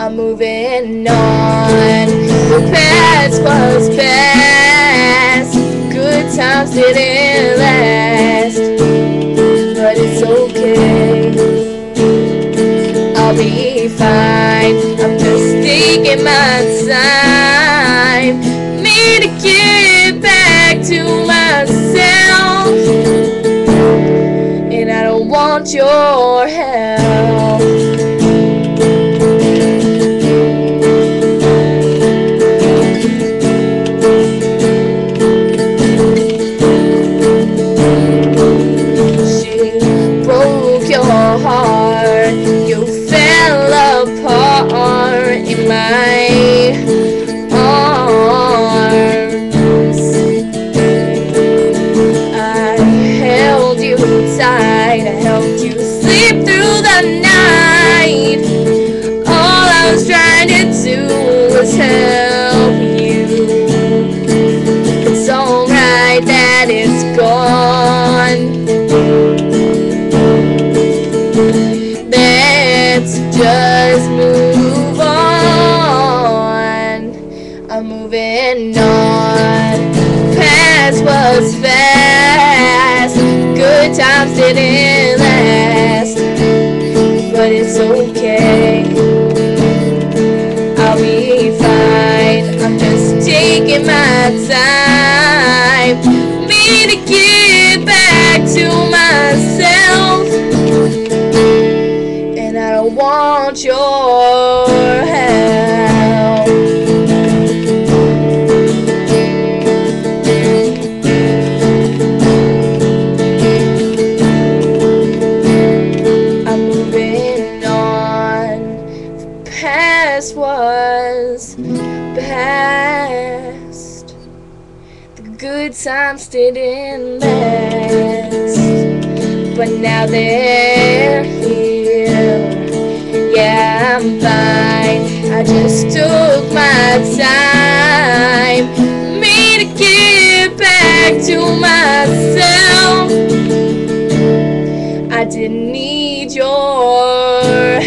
I'm moving on. The past was past. Good times didn't last. But it's okay. I'll be fine. I'm just taking my time. Me to get back to myself. And I don't want your help. My arms. I held you tight. I helped you sleep through the night. All I was trying to do was help you. It's alright that it's gone. Moving on. Past was fast. Good times didn't last. But it's okay. I'll be fine. I'm just taking my time. Me to get back to myself. And I don't want your was past. The good times didn't last. But now they're here. Yeah, I'm fine. I just took my time. Me to get back to myself. I didn't need your